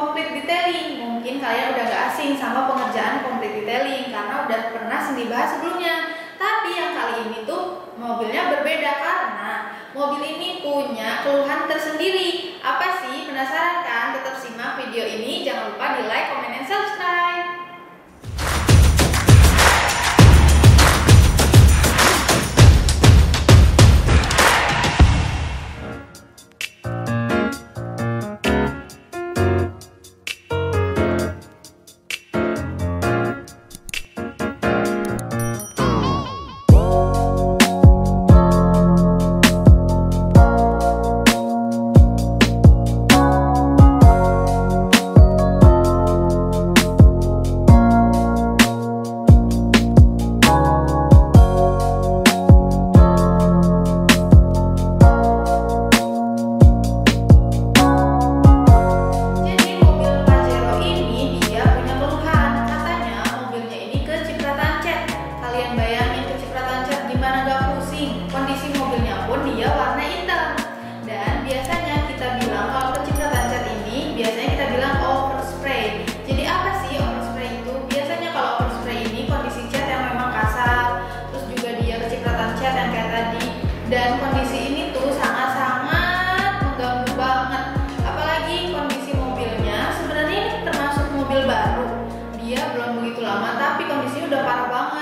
complete detailing. Mungkin kalian udah gak asing sama pengerjaan complete detailing karena udah pernah sendiri bahas sebelumnya. Tapi yang kali ini tuh mobilnya berbeda karena mobil ini punya keluhan tersendiri. Apa sih lama tapi kondisinya udah parah banget.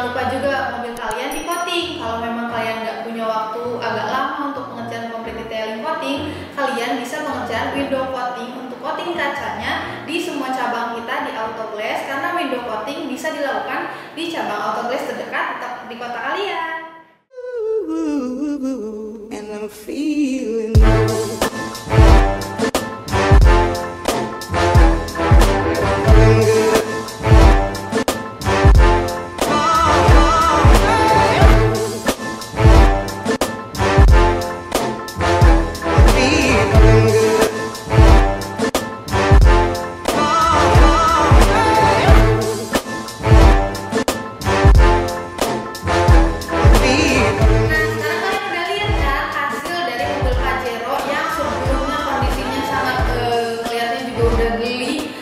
Jangan lupa juga mobil kalian di coating. Kalau memang kalian nggak punya waktu agak lama untuk pengerjaan complete detailing coating, kalian bisa pengerjaan window coating untuk coating kacanya di semua cabang kita di Autoglass karena window coating bisa dilakukan di cabang Autoglass terdekat di kota kalian. Udah